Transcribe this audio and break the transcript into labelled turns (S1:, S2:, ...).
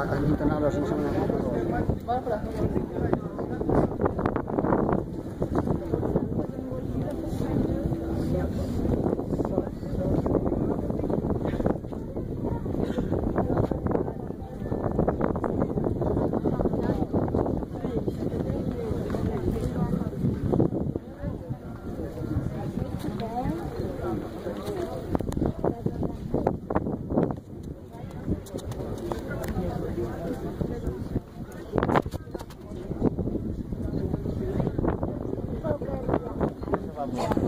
S1: a, a mi també les ensenyaré. Yeah.